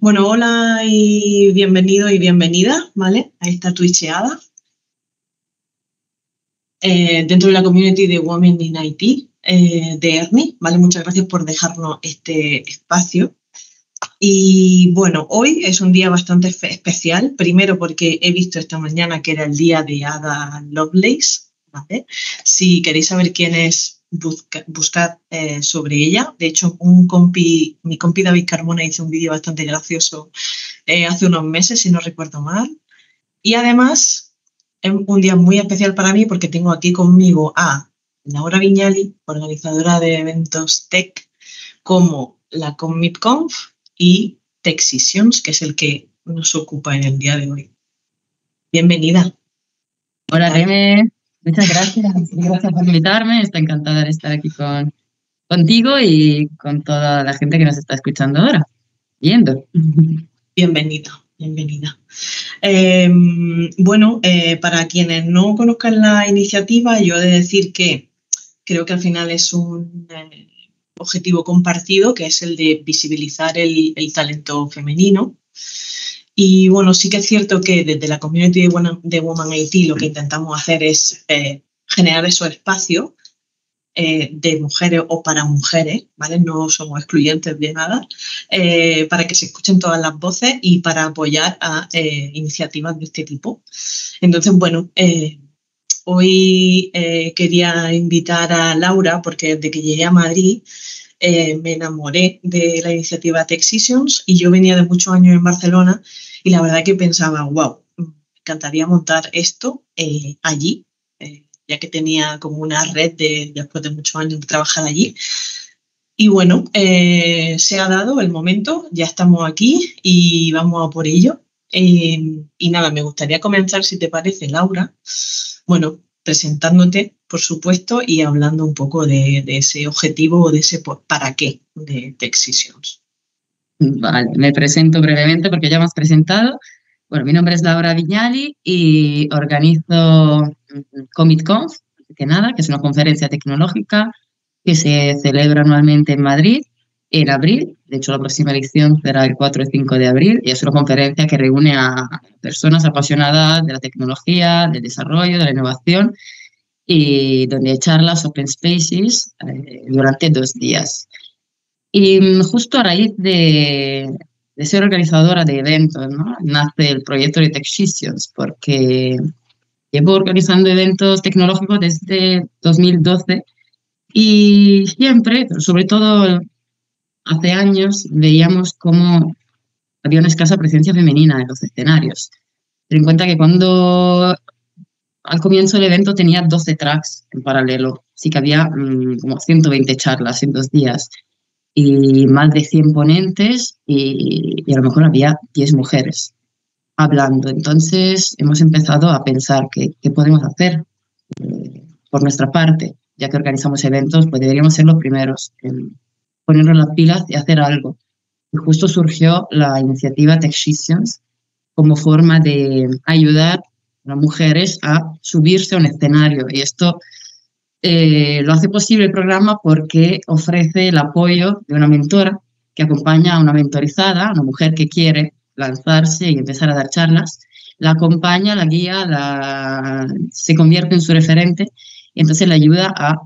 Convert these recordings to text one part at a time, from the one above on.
Bueno, hola y bienvenido y bienvenida, ¿vale? A esta twitcheada. Eh, dentro de la community de Women in IT eh, de Ernie, ¿vale? Muchas gracias por dejarnos este espacio. Y bueno, hoy es un día bastante especial, primero porque he visto esta mañana que era el día de Ada Lovelace, ¿vale? Si queréis saber quién es buscar eh, sobre ella. De hecho, un compi, mi compi David Carmona hizo un vídeo bastante gracioso eh, hace unos meses, si no recuerdo mal. Y además, es un día muy especial para mí porque tengo aquí conmigo a Laura Viñali, organizadora de eventos tech como la CommitConf y TechSessions, que es el que nos ocupa en el día de hoy. Bienvenida. Hola, Reme. Muchas gracias. Gracias por invitarme. Estoy encantada de estar aquí con, contigo y con toda la gente que nos está escuchando ahora, viendo. Bienvenida. Em, bueno, eh, para quienes no conozcan la iniciativa, yo he de decir que creo que al final es un eh, objetivo compartido, que es el de visibilizar el talento femenino. Y bueno, sí que es cierto que desde la community de Woman IT lo que intentamos hacer es eh, generar esos espacios eh, de mujeres o para mujeres, ¿vale? No somos excluyentes de nada, eh, para que se escuchen todas las voces y para apoyar a iniciativas de este tipo. Entonces, bueno, hoy quería invitar a Laura porque desde que llegué a Madrid eh, me enamoré de la iniciativa Tech y yo venía de muchos años en Barcelona y la verdad que pensaba, wow, me encantaría montar esto eh, allí, eh, ya que tenía como una red de, después de muchos años de trabajar allí. Y bueno, se ha dado el momento, ya estamos aquí y vamos a por ello. y nada, me gustaría comenzar, si te parece, Laura, bueno, presentándote por supuesto, y hablando un poco de, ese objetivo o de ese para qué de, de Vale, me presento brevemente porque ya hemos presentado. Bueno, mi nombre es Laura Viñali y organizo CommitConf, que nada, que es una conferencia tecnológica que se celebra anualmente en Madrid en abril. De hecho, la próxima edición será el 4 y 5 de abril y es una conferencia que reúne a personas apasionadas de la tecnología, del desarrollo, de la innovación y donde charlas open spaces eh, durante dos días. Y mm, justo a raíz de, de ser organizadora de eventos, ¿no? nace el proyecto de TechSessions, porque llevo organizando eventos tecnológicos desde 2012 y siempre, pero sobre todo hace años, veíamos cómo había una escasa presencia femenina en los escenarios. Ten en cuenta que cuando al comienzo del evento tenía 12 tracks en paralelo, sí que había mm, como 120 charlas en dos días y más de 100 ponentes y, a lo mejor había 10 mujeres hablando. Entonces hemos empezado a pensar qué, podemos hacer eh, por nuestra parte, ya que organizamos eventos, pues deberíamos ser los primeros en ponernos las pilas y hacer algo. Y justo surgió la iniciativa TechSessions como forma de ayudar las mujeres a subirse a un escenario. Y esto eh, lo hace posible el programa porque ofrece el apoyo de una mentora que acompaña a una mentorizada, una mujer que quiere lanzarse y empezar a dar charlas, la acompaña, la guía, la, se convierte en su referente y entonces le ayuda a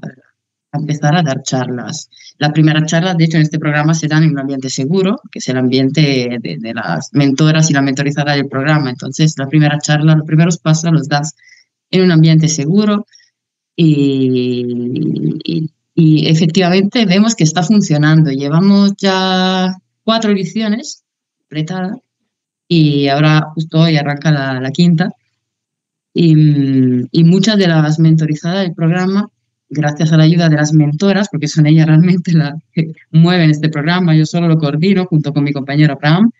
empezar a dar charlas. La primera charla, de hecho, en este programa se dan en un ambiente seguro, que es el ambiente de, las mentoras y la mentorizada del programa. Entonces, la primera charla, los primeros pasos los das en un ambiente seguro y, efectivamente vemos que está funcionando. Llevamos ya cuatro ediciones completadas y ahora justo hoy arranca la, quinta. Y, y, muchas de las mentorizadas del programa gracias a la ayuda de las mentoras, porque son ellas realmente las que mueven este programa, yo solo lo coordino junto con mi compañero Abraham,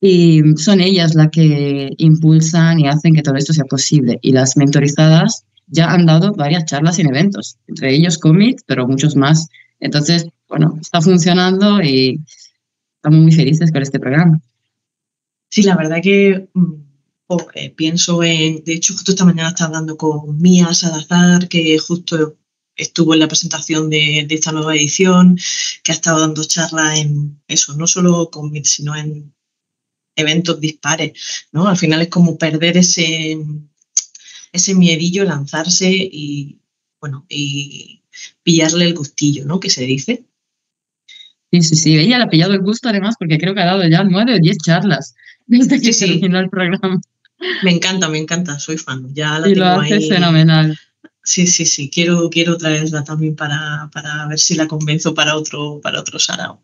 y son ellas las que impulsan y hacen que todo esto sea posible. Y las mentorizadas ya han dado varias charlas en eventos, entre ellos Commit, pero muchos más. Entonces, bueno, está funcionando y estamos muy felices con este programa. Sí, la verdad que mm, eh, pienso en, de hecho, justo esta mañana estaba hablando con Mía Salazar, que justo estuvo en la presentación de, esta nueva edición, que ha estado dando charlas en eso, no solo con sino en eventos dispares, ¿no? Al final es como perder ese, ese miedillo, lanzarse y, bueno, y pillarle el gustillo, ¿no? Que se dice. Sí, sí, sí. Ella le ha pillado el gusto además porque creo que ha dado ya nueve o diez charlas desde que se terminó el programa. Me encanta, me encanta, soy fan. Ya la y lo hace fenomenal. Sí, sí, sí. Quiero, quiero traerla también para, para ver si la convenzo para otro, para otro sarao.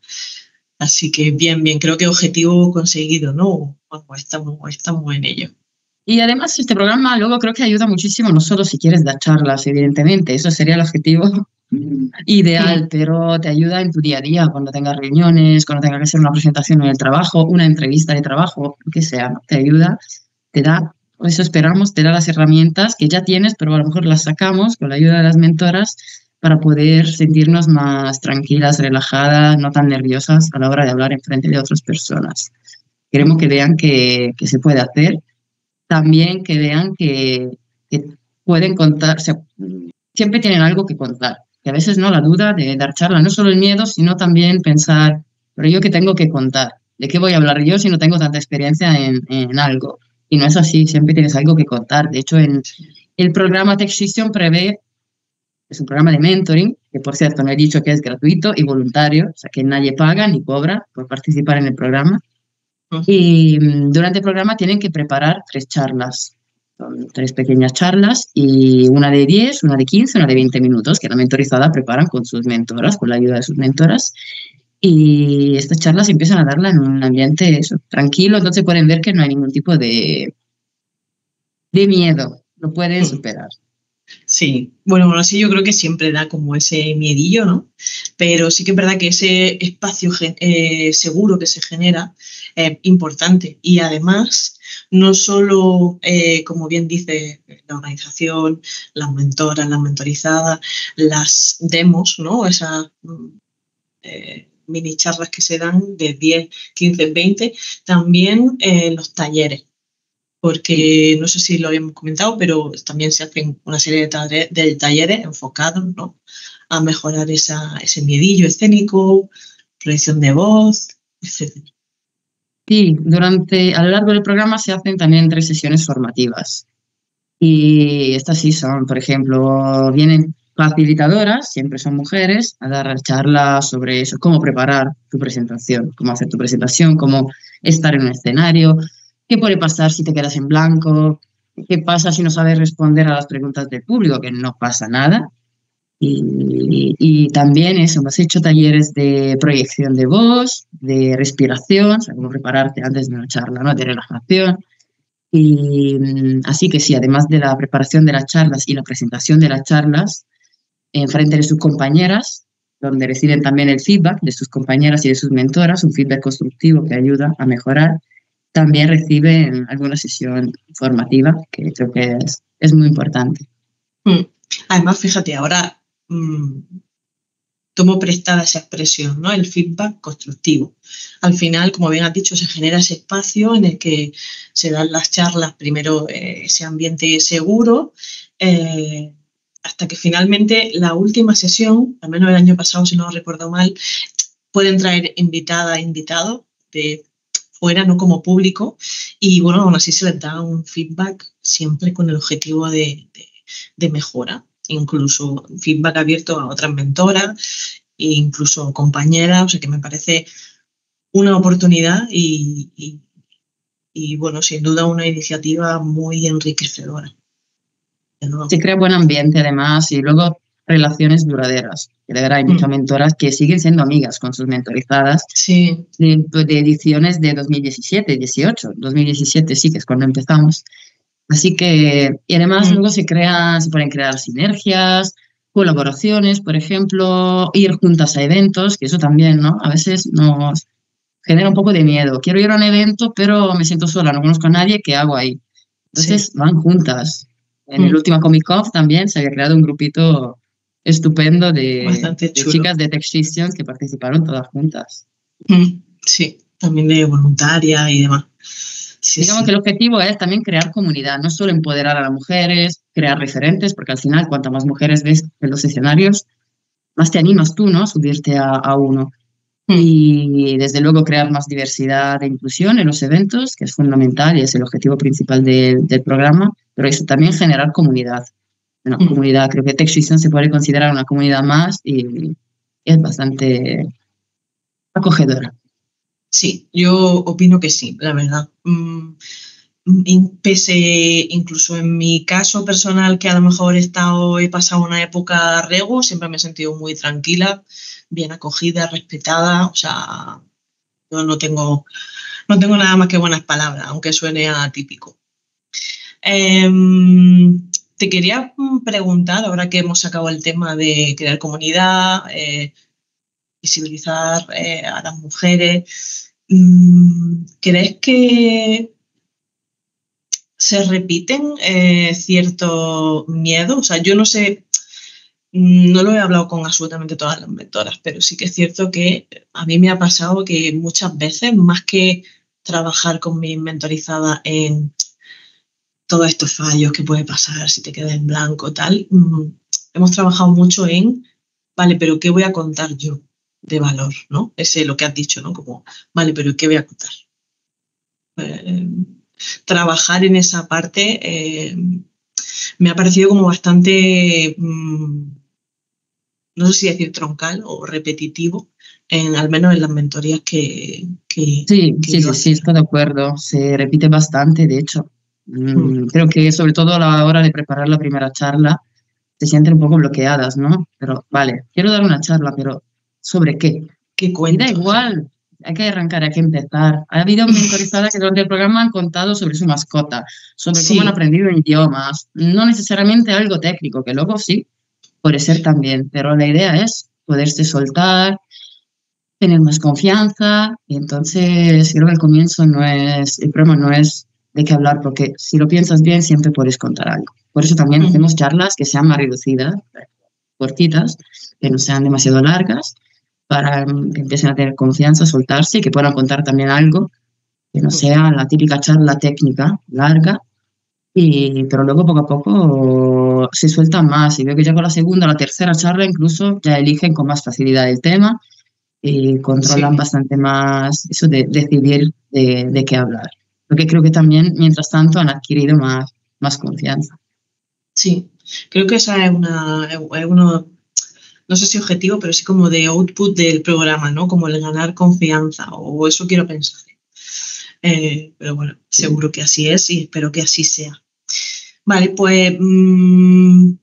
Así que bien, bien, creo que objetivo conseguido, ¿no? estamos, estamos en ello. Y además este programa luego creo que ayuda muchísimo, no solo si quieres dar charlas, evidentemente, eso sería el objetivo ideal, pero te ayuda en tu día a día, cuando tengas reuniones, cuando tengas que hacer una presentación en el trabajo, una entrevista de trabajo, lo que sea, te ayuda, te da, eso esperamos, te da las herramientas que ya tienes, pero a lo mejor las sacamos con la ayuda de las mentoras para poder sentirnos más tranquilas, relajadas, no tan nerviosas a la hora de hablar en frente de otras personas. Queremos que vean que, que se puede hacer, también que vean que, pueden contar, siempre tienen algo que contar, que a veces no la duda de dar charla, no solo el miedo, sino también pensar, pero yo qué tengo que contar, de qué voy a hablar yo si no tengo tanta experiencia en, en algo. Y no es así, siempre tienes algo que contar. De hecho, en el programa TechSystem prevé es un programa de mentoring, que por cierto no he dicho que es gratuito y voluntario, o sea que nadie paga ni cobra por participar en el programa. Y mm, durante el programa tienen que preparar tres charlas, son tres pequeñas charlas y una de 10, una de 15, una de 20 minutos que la mentorizada preparan con sus mentoras, con la ayuda de sus mentoras. Y estas charlas empiezan a darla en un ambiente tranquilo, entonces pueden ver que no hay ningún tipo de, de miedo, lo pueden superar. Sí, bueno, bueno, sí, yo creo que siempre da como ese miedillo, ¿no? Pero sí que es verdad que ese espacio eh, seguro que se genera es importante. Y además, no solo, eh, como bien dice la organización, las mentoras, las mentorizadas, las demos, ¿no? Esas eh, mini charlas que se dan de 10, 15, 20, también los talleres porque no sé si lo habíamos comentado, pero también se hacen una serie de, talleres enfocados ¿no? a mejorar esa, ese miedillo escénico, proyección de voz, etc. Sí, durante, a lo largo del programa se hacen también tres sesiones formativas. Y estas sí son, por ejemplo, vienen facilitadoras, siempre son mujeres, a dar charlas sobre eso, cómo preparar tu presentación, cómo hacer tu presentación, cómo estar en un escenario, ¿Qué puede pasar si te quedas en blanco? ¿Qué pasa si no sabes responder a las preguntas del público? Que no pasa nada. Y, también eso, hemos hecho talleres de proyección de voz, de respiración, o sea, cómo prepararte antes de una charla, ¿no? de relajación. Y mm, así que sí, además de la preparación de las charlas y la presentación de las charlas, frente de sus compañeras, donde reciben también el feedback de sus compañeras y de sus mentoras, un feedback constructivo que ayuda a mejorar también reciben alguna sesión formativa, que creo que es, muy importante. Mm. Además, fíjate, ahora mm, tomo prestada esa expresión, ¿no? El feedback constructivo. Al final, como bien has dicho, se genera ese espacio en el que se dan las charlas, primero eh, ese ambiente seguro, eh, hasta que finalmente la última sesión, al menos el año pasado, si no recuerdo mal, pueden traer invitada, invitado de fuera, no como público. Y bueno, aún así se les da un feedback siempre con el objetivo de, mejora. Incluso feedback abierto a otras mentoras e incluso compañeras, o sea que me parece una oportunidad y, y, bueno, sin duda una iniciativa muy enriquecedora. Se crea buen ambiente además y luego relaciones duraderas. De verdad hay muchas mm. mentoras que siguen siendo amigas con sus mentorizadas sí. de, ediciones de 2017, 18, 2017 sí que es cuando empezamos. Así que, y además mm. luego se crean, se pueden crear sinergias, colaboraciones, por ejemplo, ir juntas a eventos, que eso también, ¿no? A veces nos genera un poco de miedo. Quiero ir a un evento, pero me siento sola, no conozco a nadie, ¿qué hago ahí? Entonces van juntas. En el mm. último Comic Con también se había creado un grupito estupendo de, chicas de Textition que participaron todas juntas. Mm, sí, también de voluntaria y demás. Digamos que el objetivo es también crear comunidad, no solo empoderar a las mujeres, crear referentes, porque al final cuanto más mujeres ves en los escenarios, más te animas tú, ¿no? A subirte a, uno. Hmm. Y desde luego crear más diversidad e inclusión en los eventos, que es fundamental y es el objetivo principal del programa, pero eso también generar comunidad. Una hmm. comunidad, creo que TechSuition se puede considerar una comunidad más y es bastante acogedora. Sí, yo opino que sí, la verdad. Mm, mm, pese incluso en mi caso personal, que a lo mejor he estado, he pasado una época rego, siempre me he sentido muy tranquila, bien acogida, respetada. O sea, yo no tengo, no tengo nada más que buenas palabras, aunque suene atípico. Em, te quería preguntar, ahora que hemos sacado el tema de crear comunidad, eh, visibilizar eh, a las mujeres, mm, ¿crees que se repiten eh, cierto miedo? O sea, yo no sé, no lo he hablado con absolutamente todas las mentoras, pero sí que es cierto que a mí me ha pasado que muchas veces, más que trabajar con mi mentorizada en todos estos fallos que puede pasar si te quedas en blanco, tal, mm, hemos trabajado mucho en, vale, pero ¿qué voy a contar yo de valor? ¿no? Ese es lo que has dicho, ¿no? Como, vale, pero ¿qué voy a contar? Eh, trabajar en esa parte eh, me ha parecido como bastante mm, no sé si decir troncal o repetitivo, en, al menos en las mentorías que... sí, sí, sí, sí, estoy de acuerdo. Se repite bastante, de hecho. Mm. Creo que sobre todo a la hora de preparar la primera charla, se sienten un poco bloqueadas, ¿no? Pero vale, quiero dar una charla, pero ¿sobre qué? ¿Qué cuenta? Da igual, hay que arrancar, hay que empezar. Ha habido mentorizadas que durante el programa han contado sobre su mascota, sobre cómo han aprendido idiomas, no necesariamente algo técnico, que luego sí, puede ser también, pero la idea es poderse soltar, tener más confianza y entonces creo que el comienzo no es, el problema no es de qué hablar, porque si lo piensas bien siempre puedes contar algo. Por eso también hacemos charlas que sean más reducidas, cortitas, que no sean demasiado largas, para que empiecen a tener confianza, soltarse y que puedan contar también algo que no sea la típica charla técnica larga, y, pero luego poco a poco se sueltan más. Y veo que ya con la segunda o la tercera charla incluso ya eligen con más facilidad el tema y controlan bastante más eso de decidir de, de, qué hablar. Porque creo que también, mientras tanto, han adquirido más, más confianza. Sí, creo que esa es una, es uno, no sé si objetivo, pero sí como de output del programa, ¿no? Como el ganar confianza, o eso quiero pensar. Eh, pero bueno, seguro que así es y espero que así sea. Vale, pues mm,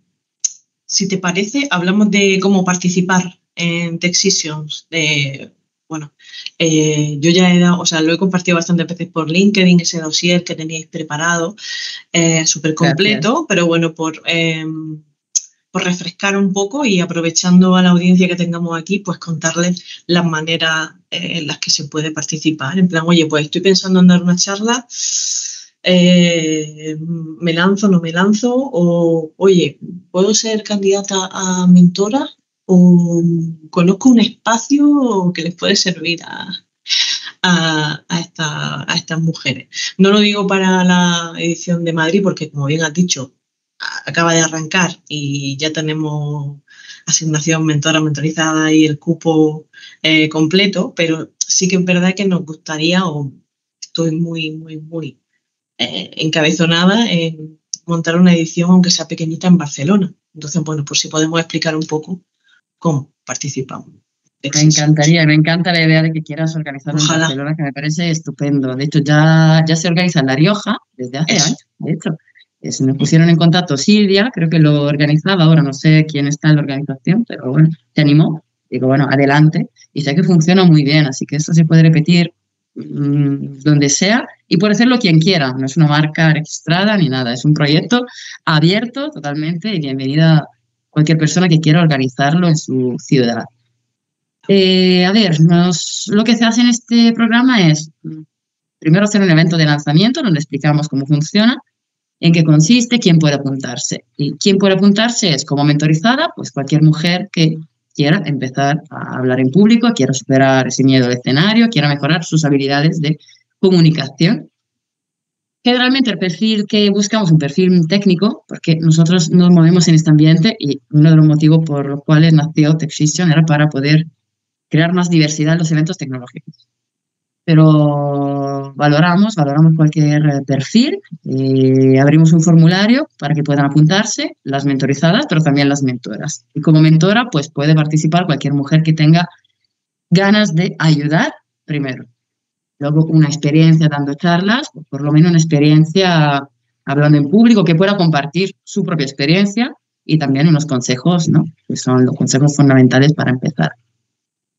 si te parece, hablamos de cómo participar en Tech Sessions. De, bueno, eh, yo ya he dado, o sea, lo he compartido bastantes veces por LinkedIn, ese dossier que teníais preparado, eh, súper completo, pero bueno, por, em, por refrescar un poco y aprovechando a la audiencia que tengamos aquí, pues contarles las maneras eh, en las que se puede participar. En plan, oye, pues estoy pensando en dar una charla eh, me lanzo, no me lanzo, o oye, ¿puedo ser candidata a mentora? ¿O conozco un espacio que les puede servir a, a, a estas mujeres? No lo digo para la edición de Madrid porque, como bien has dicho, acaba de arrancar y ya tenemos asignación mentora, mentorizada y el cupo eh, completo, pero sí que es verdad que nos gustaría, o estoy muy, muy, muy eh, encabezonada en montar una edición, aunque sea pequeñita, en Barcelona. Entonces, bueno, pues si podemos explicar un poco cómo participamos. Me encantaría, me encanta la idea de que quieras organizar en Barcelona, que me parece estupendo. De hecho, ya, ya se organiza en La Rioja desde hace años, de hecho. Se me pusieron en contacto Silvia, creo que lo organizaba, ahora no sé quién está en la organización, pero bueno, se animó. Digo, bueno, adelante. Y sé que funciona muy bien, así que esto se puede repetir Mm, donde sea y puede hacerlo quien quiera. No es una marca registrada ni nada, es un proyecto abierto totalmente y bienvenida cualquier persona que quiera organizarlo en su ciudad. Eh, a ver, lo que se hace en este programa es primero hacer un evento de lanzamiento donde explicamos cómo funciona, en qué consiste, quién puede apuntarse. Y quién puede apuntarse es como mentorizada, pues cualquier mujer que quiera empezar a hablar en público, quiera superar ese miedo al escenario, quiera mejorar sus habilidades de comunicación. Generalmente el perfil que buscamos es un perfil técnico, porque nosotros nos movemos en este ambiente y uno de los motivos por los cuales nació TechSession era para poder crear más diversidad en los eventos tecnológicos. Pero valoramos, valoramos cualquier perfil y abrimos un formulario para que puedan apuntarse las mentorizadas, pero también las mentoras. Y como mentora, pues puede participar cualquier mujer que tenga ganas de ayudar primero. Luego una experiencia dando charlas, por lo menos una experiencia hablando en público, que pueda compartir su propia experiencia y también unos consejos, ¿no? Que son los consejos fundamentales para empezar.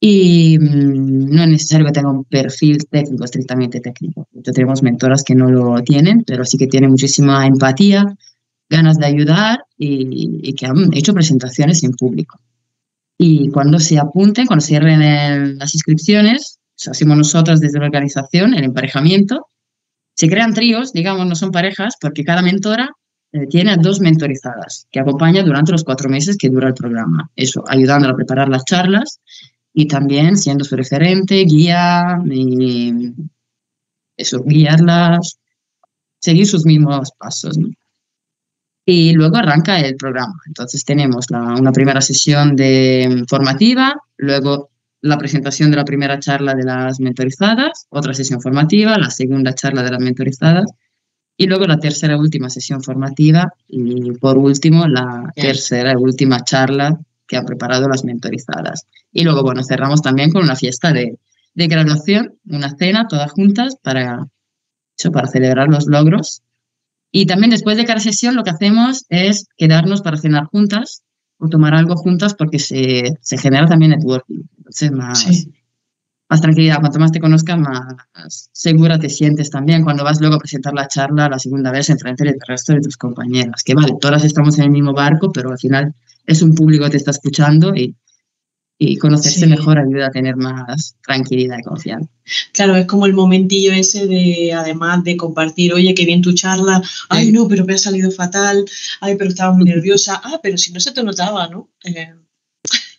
Y mm, no es necesario que tenga un perfil técnico, estrictamente técnico. tenemos mentoras que no lo tienen, pero sí que tienen muchísima empatía, ganas de ayudar y, que han hecho presentaciones en público. Y cuando se apunten, cuando cierren las inscripciones, hacemos nosotros desde la organización, el emparejamiento, se crean tríos, digamos, no son parejas, porque cada mentora eh, tiene dos mentorizadas que acompañan durante los cuatro meses que dura el programa. Eso, ayudándola a preparar las charlas y también siendo su referente, guía, y eso, guiarlas, seguir sus mismos pasos. Y luego arranca el programa. Entonces tenemos una primera sesión de formativa, luego la presentación de la primera charla de las mentorizadas, otra sesión formativa, la segunda charla de las mentorizadas y luego la tercera y última sesión formativa y por último la tercera y última charla que han preparado las mentorizadas. Y luego, bueno, cerramos también con una fiesta de, de graduación, una cena todas juntas para, eso, para celebrar los logros. Y también después de cada sesión lo que hacemos es quedarnos para cenar juntas o tomar algo juntas porque se, se genera también networking. Entonces, más, más tranquilidad. Cuanto más te conozcas, más segura te sientes también cuando vas luego a presentar la charla la segunda vez en frente del resto de tus compañeras. Que vale, todas estamos en el mismo barco, pero al final es un público que te está escuchando y, y conocerse mejor ayuda a tener más tranquilidad y confianza. Claro, es como el momentillo ese de, además de compartir, oye, qué bien tu charla, ay, no, pero me ha salido fatal, ay, pero estaba muy nerviosa, ah, pero si no se te notaba, ¿no? Eh,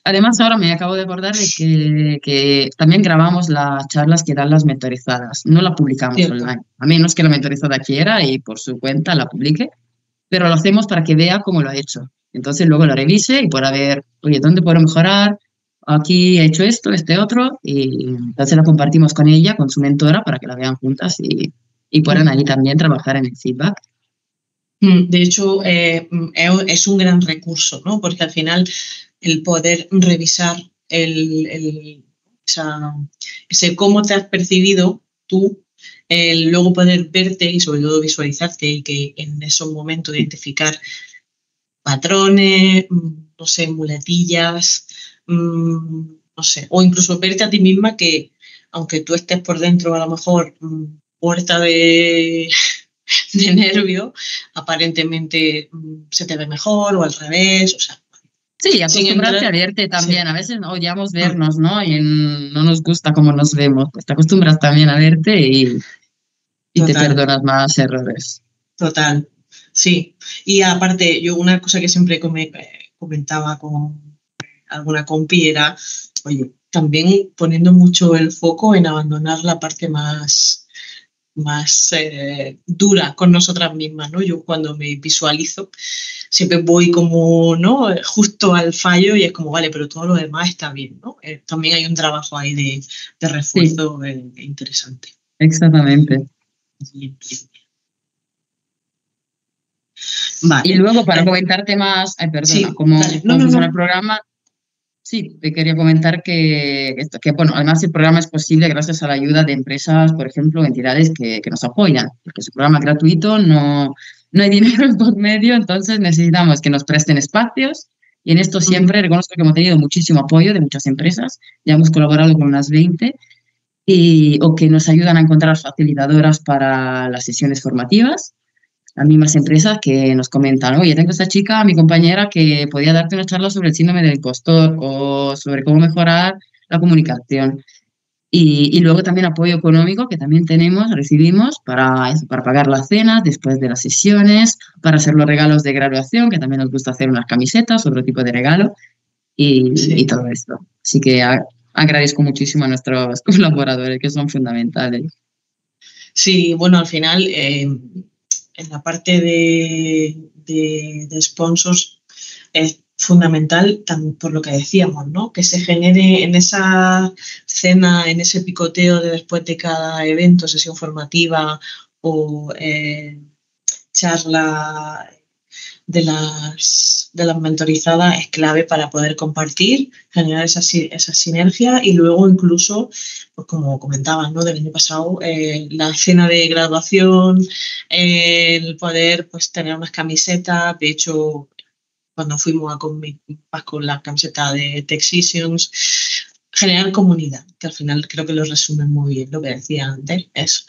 Además, ahora me acabo de acordar de que, que, también grabamos las charlas que dan las mentorizadas. No la publicamos online, a menos que la mentorizada quiera y por su cuenta la publique, pero lo hacemos para que vea cómo lo ha hecho. Entonces luego lo revise y pueda ver, oye, ¿dónde puedo mejorar? Aquí he hecho esto, este otro, y entonces la compartimos con ella, con su mentora, para que la vean juntas y, y puedan ahí también trabajar en el feedback. Mm, de hecho, eh, es un gran recurso, ¿no? Porque al final el poder revisar el, ese cómo te has percibido tú, el luego poder verte y sobre todo visualizarte y que en esos momentos identificar patrones, mm, no sé, muletillas, mm, no sé, o incluso verte a ti misma que aunque tú estés por dentro a lo mejor mm, puerta de, de nervio, aparentemente se te ve mejor o al revés, o sea, Sí, acostumbrarte a verte también. A veces odiamos vernos, ¿no? Y no nos gusta cómo nos vemos. Pues te acostumbras también a verte y, y te perdonas más errores. Total, sí. Y aparte, yo una cosa que siempre comentaba con alguna compi era, oye, también poniendo mucho el foco en abandonar la parte más más eh, dura con nosotras mismas, ¿no? Yo cuando me visualizo siempre voy como, ¿no? Justo al fallo y es como, vale, pero todo lo demás está bien, ¿no? Eh, también hay un trabajo ahí de, de refuerzo eh, interesante. Exactamente. Y luego para comentarte más, ay, perdona, como, funciona el programa, Sí, te quería comentar que, que, bueno, además el programa es posible gracias a la ayuda de empresas, por ejemplo, entidades que, que nos apoyan, porque es un programa gratuito, no, no hay dinero por medio, entonces necesitamos que nos presten espacios y en esto siempre reconozco que hemos tenido muchísimo apoyo de muchas empresas, ya hemos colaborado con unas 20 y, o que nos ayudan a encontrar facilitadoras para las sesiones formativas las mismas empresas que nos comentan, oye, tengo esta chica, mi compañera, que podía darte una charla sobre el síndrome del impostor o sobre cómo mejorar la comunicación. Y, y, luego también apoyo económico que también tenemos, recibimos para, para pagar las cenas después de las sesiones, para hacer los regalos de graduación, que también nos gusta hacer unas camisetas, otro tipo de regalo y, y todo esto. Así que agradezco muchísimo a nuestros colaboradores que son fundamentales. Sí, bueno, al final eh, en la parte de, de, sponsors es fundamental por lo que decíamos, ¿no? Que se genere en esa cena, en ese picoteo de después de cada evento, sesión formativa o eh, charla de las, de las mentorizadas es clave para poder compartir, generar esa, esa sinergia y luego incluso, pues como comentaban, ¿no? Del año pasado, eh, la cena de graduación, el poder pues tener unas camisetas, de hecho, cuando fuimos a con, con la camiseta de Texations, generar comunidad, que al final creo que lo resume muy bien lo que decía antes, es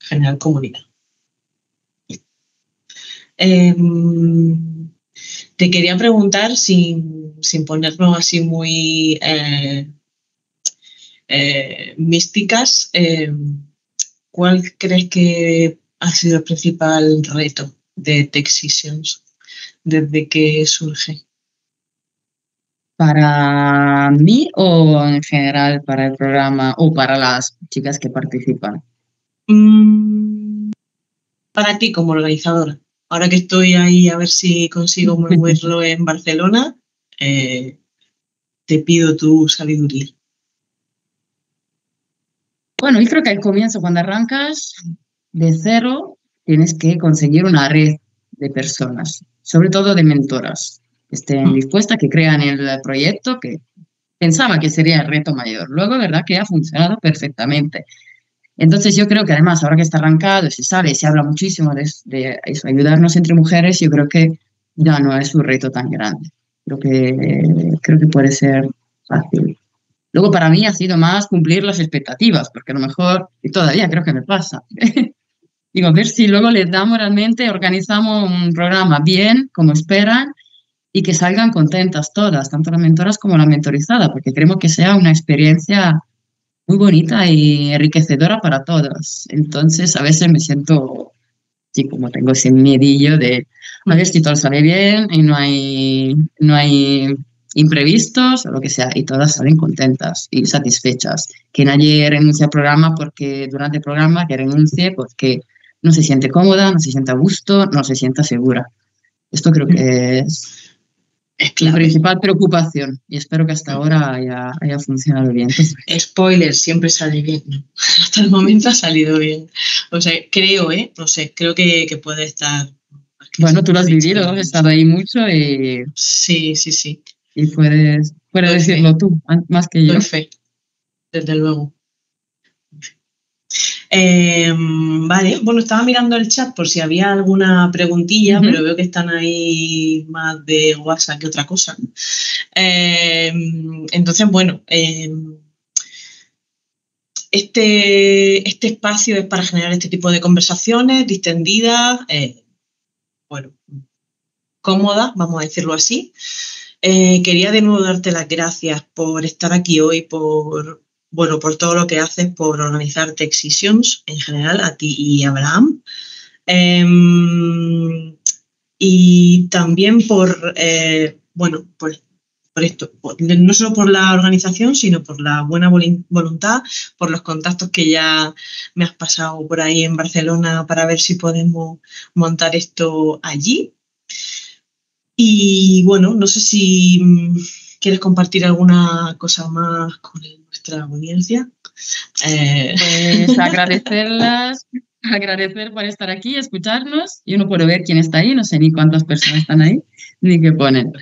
generar comunidad. Em, te quería preguntar, sin, ponernos así muy eh, eh, místicas, em, ¿cuál crees que ha sido el principal reto de Texisions desde que surge? ¿Para mí o en general para el programa o para las chicas que participan? Mm, para ti como organizadora ahora que estoy ahí a ver si consigo moverlo en Barcelona, eh, te pido tu sabiduría. Bueno, yo creo que al comienzo, cuando arrancas de cero, tienes que conseguir una red de personas, sobre todo de mentoras, que estén dispuestas, que crean el proyecto, que pensaba que sería el reto mayor. Luego, verdad que ha funcionado perfectamente. Entonces yo creo que además ahora que está arrancado, se sabe, se habla muchísimo de, eso, ayudarnos entre mujeres, yo creo que ya no es un reto tan grande. Creo que, creo que puede ser fácil. Luego para mí ha sido más cumplir las expectativas, porque a lo mejor, y todavía creo que me pasa, digo, a ver si luego les damos realmente, organizamos un programa bien, como esperan, y que salgan contentas todas, tanto las mentoras como la mentorizada, porque queremos que sea una experiencia muy bonita y enriquecedora para todos. Entonces, a veces me siento, sí, como tengo ese miedillo de a ver si todo sale bien y no hay, no hay imprevistos o lo que sea, y todas salen contentas y satisfechas. Que nadie renuncie al programa porque durante el programa que renuncie porque no se siente cómoda, no se siente a gusto, no se sienta segura. Esto creo que es es la principal preocupación y espero que hasta ahora haya, funcionado bien. Spoiler, siempre sale bien. Hasta el momento ha salido bien. O sea, creo, ¿eh? No sé, creo que, puede estar. Bueno, tú lo has vivido, has estado ahí mucho y. Sí, sí, sí. Y puedes, puedes decirlo tú, más que yo. Perfecto, desde luego. Em, vale, bueno, estaba mirando el chat por si había alguna preguntilla, pero veo que están ahí más de WhatsApp que otra cosa. Em, entonces, bueno, em, este, este espacio es para generar este tipo de conversaciones distendidas, eh, bueno, cómodas, vamos a decirlo así. Eh, quería de nuevo darte las gracias por estar aquí hoy, por, bueno, por todo lo que haces por organizar Texisions en general, a ti y Abraham. Em, y también por, eh, bueno, pues por esto, no solo por la organización, sino por la buena voluntad, por los contactos que ya me has pasado por ahí en Barcelona para ver si podemos montar esto allí. Y bueno, no sé si mm, quieres compartir alguna cosa más con nuestra audiencia. Eh, pues agradecerlas, agradecer por estar aquí, escucharnos. Yo no puedo ver quién está ahí, no sé ni cuántas personas están ahí, ni qué ponen.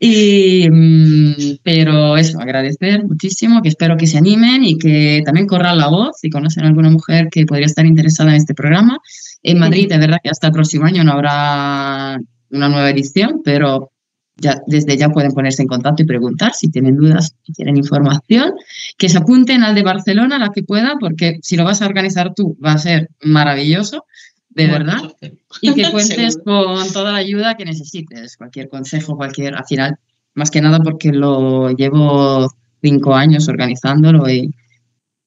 Y, mm, pero eso, agradecer muchísimo, que espero que se animen y que también corran la voz si conocen a alguna mujer que podría estar interesada en este programa. En Madrid, de verdad que hasta el próximo año no habrá una nueva edición, pero ya, desde ya pueden ponerse en contacto y preguntar si tienen dudas, si quieren información, que se apunten al de Barcelona, la que pueda, porque si lo vas a organizar tú va a ser maravilloso, de verdad, y que cuentes con toda la ayuda que necesites, cualquier consejo, cualquier, al final, más que nada porque lo llevo cinco años organizándolo y,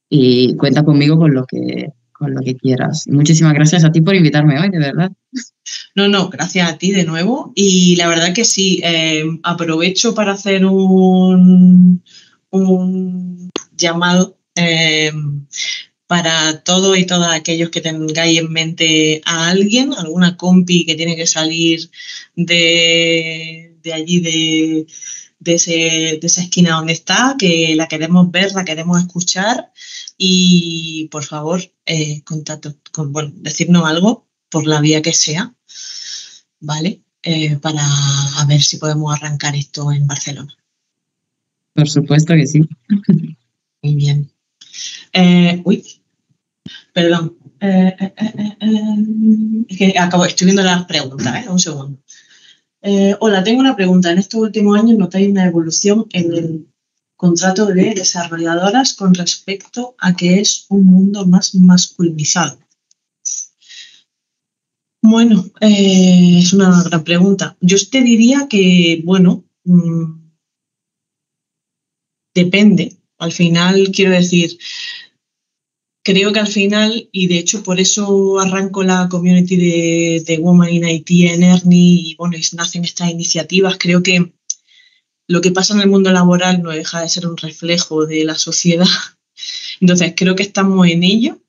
y cuenta conmigo con lo que con lo que quieras. Muchísimas gracias a ti por invitarme hoy, de verdad. No, no, gracias a ti de nuevo. Y la verdad que sí, eh, aprovecho para hacer un, un llamado eh, para todos y todas aquellos que tengáis en mente a alguien, alguna compi que tiene que salir de, de allí, de, de, ese, de esa esquina donde está, que la queremos ver, la queremos escuchar y por favor, eh, contacto, con, bueno, decirnos algo por la vía que sea, ¿vale? Eh, para a ver si podemos arrancar esto en Barcelona. Por supuesto que sí. Muy bien. Eh, uy, perdón. Eh, es que acabo, estoy viendo las preguntas, un segundo. hola, tengo una pregunta. En estos últimos años notáis una evolución en el contrato de desarrolladoras con respecto a que es un mundo más masculinizado. Bueno, eh, es una gran pregunta. Yo te diría que, bueno, mm, depende. Al final, quiero decir, creo que al final, y de hecho por eso arranco la community de, de Woman in IT en Ernie y bueno, y nacen estas iniciativas, creo que lo que pasa en el mundo laboral no deja de ser un reflejo de la sociedad. Entonces, creo que estamos en ello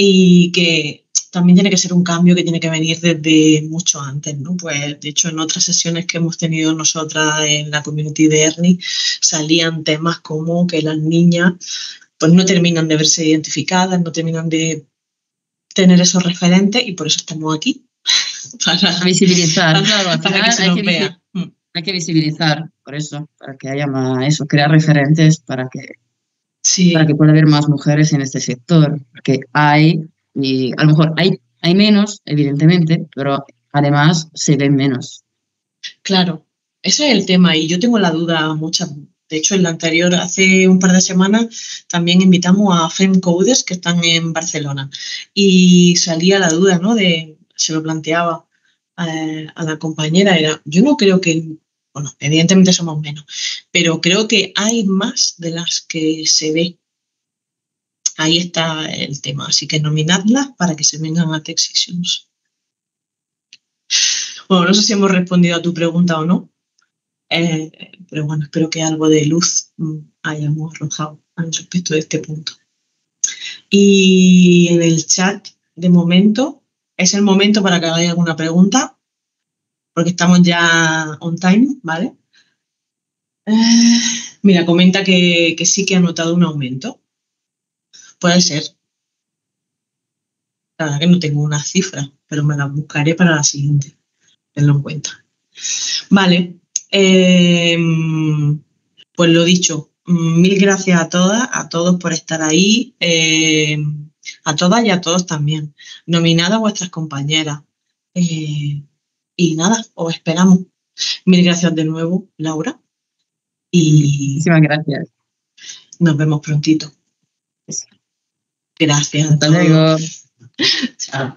y que también tiene que ser un cambio que tiene que venir desde mucho antes, ¿no? Pues de hecho en otras sesiones que hemos tenido nosotras en la community de Ernie salían temas como que las niñas pues no terminan de verse identificadas, no terminan de tener esos referentes y por eso estamos aquí. Para visibilizar, para que se nos vea. Hay que visibilizar, por eso, para que haya más, eso, crear referentes para que, sí. para que pueda haber más mujeres en este sector, porque hay y a lo mejor hay, hay menos, evidentemente, pero además se ven menos. Claro, ese es el tema y yo tengo la duda muchas. De hecho, en la anterior, hace un par de semanas, también invitamos a Femcoders que están en Barcelona y salía la duda, ¿no? De, se lo planteaba eh, a la compañera, era, yo no creo que, bueno, evidentemente somos menos, pero creo que hay más de las que se ve Ahí está el tema. Así que nominadlas para que se vengan a Tech Bueno, no sé si hemos respondido a tu pregunta o no, eh, pero bueno, espero que algo de luz mm, hayamos arrojado al respecto de este punto. Y en el chat, de momento, es el momento para que hagáis alguna pregunta, porque estamos ya on time, ¿vale? Eh, mira, comenta que, sí que ha notado un aumento. Puede ser. La verdad que no tengo una cifra, pero me la buscaré para la siguiente. Tenlo en cuenta. Vale. Em, pues lo dicho, mil gracias a todas, a todos por estar ahí, em, a todas y a todos también. Nominada a vuestras compañeras. Eh, y nada, os esperamos. Mil gracias de nuevo, Laura. Y Muchísimas gracias. Nos vemos prontito. Gracias. Hasta luego. Chao.